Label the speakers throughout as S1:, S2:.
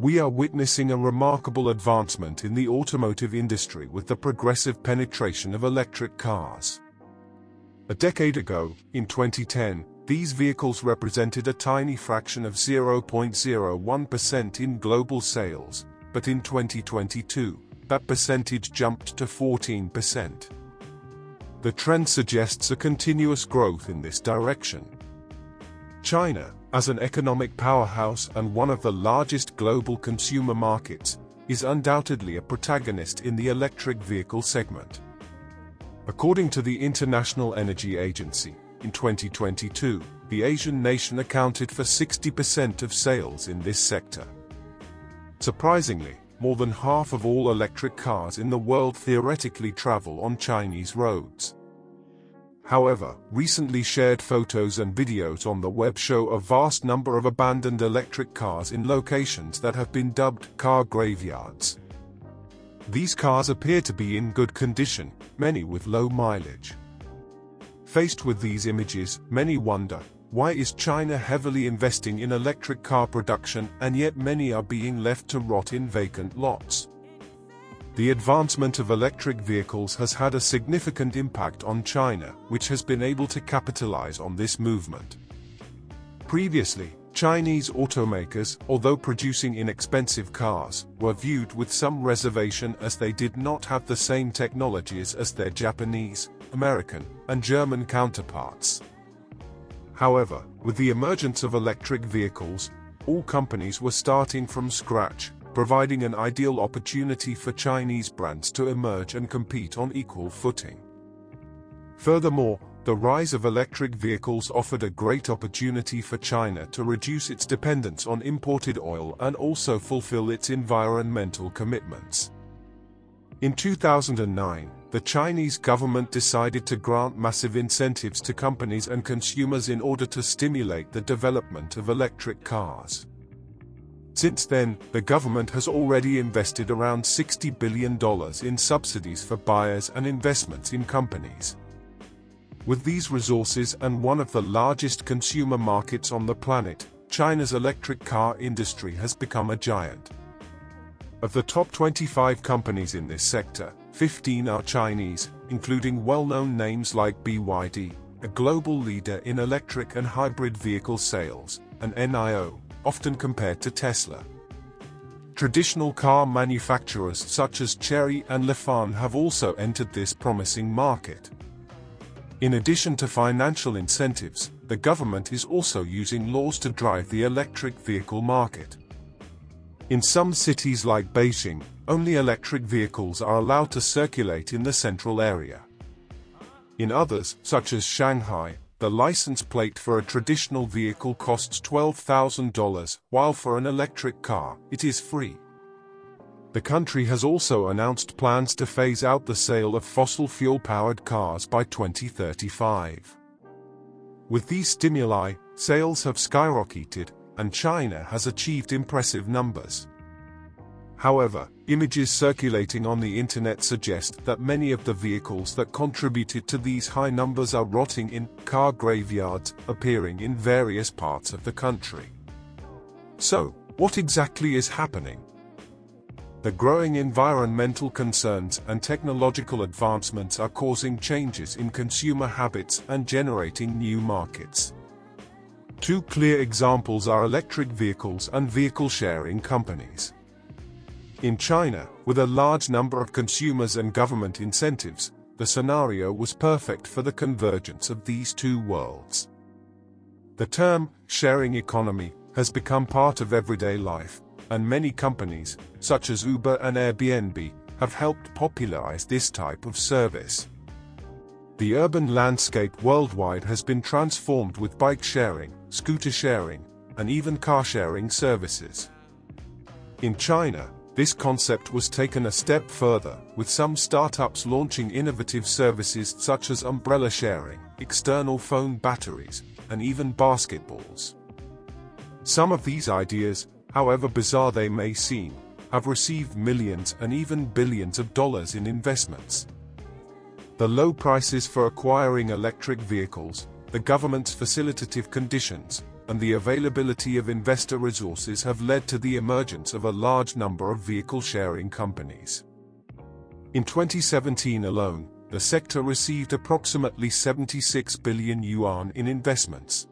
S1: We are witnessing a remarkable advancement in the automotive industry with the progressive penetration of electric cars. A decade ago, in 2010, these vehicles represented a tiny fraction of 0.01% in global sales, but in 2022, that percentage jumped to 14%. The trend suggests a continuous growth in this direction. China, as an economic powerhouse and one of the largest global consumer markets, is undoubtedly a protagonist in the electric vehicle segment. According to the International Energy Agency, in 2022, the Asian nation accounted for 60% of sales in this sector. Surprisingly, more than half of all electric cars in the world theoretically travel on Chinese roads. However, recently shared photos and videos on the web show a vast number of abandoned electric cars in locations that have been dubbed car graveyards. These cars appear to be in good condition, many with low mileage. Faced with these images, many wonder, why is China heavily investing in electric car production and yet many are being left to rot in vacant lots? The advancement of electric vehicles has had a significant impact on China, which has been able to capitalize on this movement. Previously, Chinese automakers, although producing inexpensive cars, were viewed with some reservation as they did not have the same technologies as their Japanese, American, and German counterparts. However, with the emergence of electric vehicles, all companies were starting from scratch, providing an ideal opportunity for Chinese brands to emerge and compete on equal footing. Furthermore, the rise of electric vehicles offered a great opportunity for China to reduce its dependence on imported oil and also fulfill its environmental commitments. In 2009, the Chinese government decided to grant massive incentives to companies and consumers in order to stimulate the development of electric cars. Since then, the government has already invested around $60 billion in subsidies for buyers and investments in companies. With these resources and one of the largest consumer markets on the planet, China's electric car industry has become a giant. Of the top 25 companies in this sector, 15 are Chinese, including well-known names like BYD, a global leader in electric and hybrid vehicle sales, and NIO, often compared to Tesla. Traditional car manufacturers such as Chery and Lifan have also entered this promising market. In addition to financial incentives, the government is also using laws to drive the electric vehicle market. In some cities like Beijing, only electric vehicles are allowed to circulate in the central area. In others, such as Shanghai, the license plate for a traditional vehicle costs $12,000, while for an electric car, it is free. The country has also announced plans to phase out the sale of fossil fuel-powered cars by 2035. With these stimuli, sales have skyrocketed, and China has achieved impressive numbers. However, images circulating on the internet suggest that many of the vehicles that contributed to these high numbers are rotting in car graveyards appearing in various parts of the country. So, what exactly is happening? The growing environmental concerns and technological advancements are causing changes in consumer habits and generating new markets. Two clear examples are electric vehicles and vehicle sharing companies. In China, with a large number of consumers and government incentives, the scenario was perfect for the convergence of these two worlds. The term sharing economy has become part of everyday life, and many companies, such as Uber and Airbnb, have helped popularize this type of service. The urban landscape worldwide has been transformed with bike sharing, scooter sharing, and even car sharing services. In China, this concept was taken a step further, with some startups launching innovative services such as umbrella sharing, external phone batteries, and even basketballs. Some of these ideas, however bizarre they may seem, have received millions and even billions of dollars in investments. The low prices for acquiring electric vehicles, the government's facilitative conditions, and the availability of investor resources have led to the emergence of a large number of vehicle-sharing companies. In 2017 alone, the sector received approximately 76 billion yuan in investments.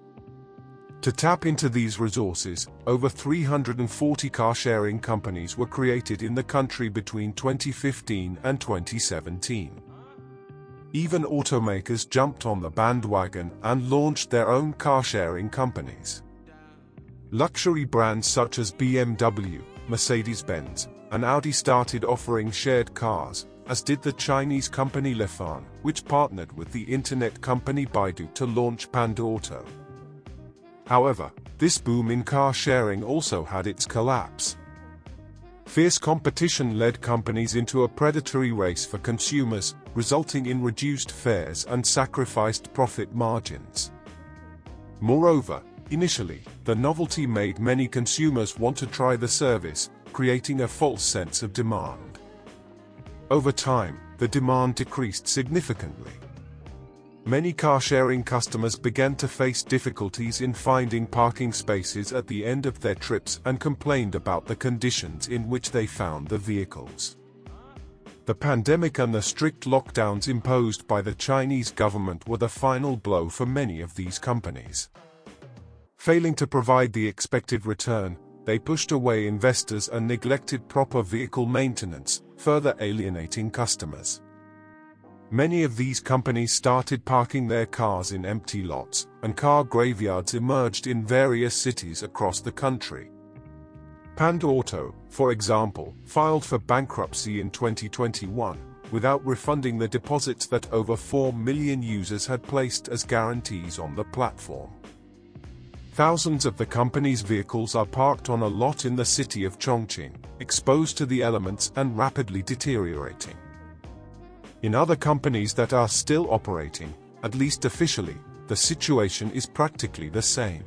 S1: To tap into these resources, over 340 car-sharing companies were created in the country between 2015 and 2017. Even automakers jumped on the bandwagon and launched their own car-sharing companies. Luxury brands such as BMW, Mercedes-Benz, and Audi started offering shared cars, as did the Chinese company Lifan, which partnered with the internet company Baidu to launch Pandauto. However, this boom in car sharing also had its collapse. Fierce competition led companies into a predatory race for consumers, resulting in reduced fares and sacrificed profit margins. Moreover, initially, the novelty made many consumers want to try the service, creating a false sense of demand. Over time, the demand decreased significantly. Many car-sharing customers began to face difficulties in finding parking spaces at the end of their trips and complained about the conditions in which they found the vehicles. The pandemic and the strict lockdowns imposed by the Chinese government were the final blow for many of these companies. Failing to provide the expected return, they pushed away investors and neglected proper vehicle maintenance, further alienating customers. Many of these companies started parking their cars in empty lots, and car graveyards emerged in various cities across the country. Pandauto, for example, filed for bankruptcy in 2021, without refunding the deposits that over 4 million users had placed as guarantees on the platform. Thousands of the company's vehicles are parked on a lot in the city of Chongqing, exposed to the elements and rapidly deteriorating. In other companies that are still operating, at least officially, the situation is practically the same.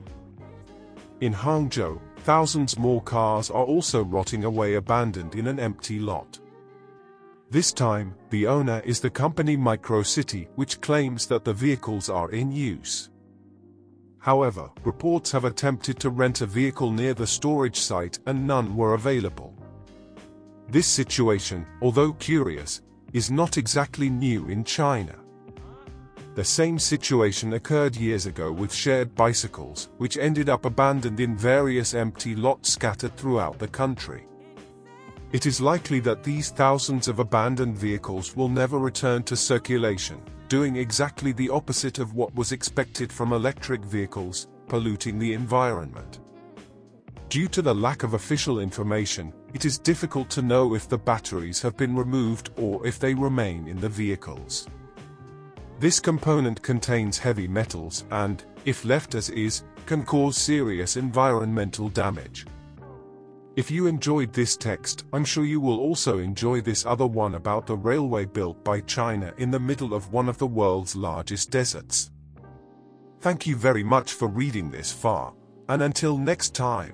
S1: In Hangzhou, thousands more cars are also rotting away abandoned in an empty lot. This time, the owner is the company Microcity, which claims that the vehicles are in use. However, reports have attempted to rent a vehicle near the storage site and none were available. This situation, although curious, is not exactly new in China. The same situation occurred years ago with shared bicycles, which ended up abandoned in various empty lots scattered throughout the country. It is likely that these thousands of abandoned vehicles will never return to circulation, doing exactly the opposite of what was expected from electric vehicles, polluting the environment. Due to the lack of official information, it is difficult to know if the batteries have been removed or if they remain in the vehicles. This component contains heavy metals and, if left as is, can cause serious environmental damage. If you enjoyed this text, I'm sure you will also enjoy this other one about the railway built by China in the middle of one of the world's largest deserts. Thank you very much for reading this far, and until next time.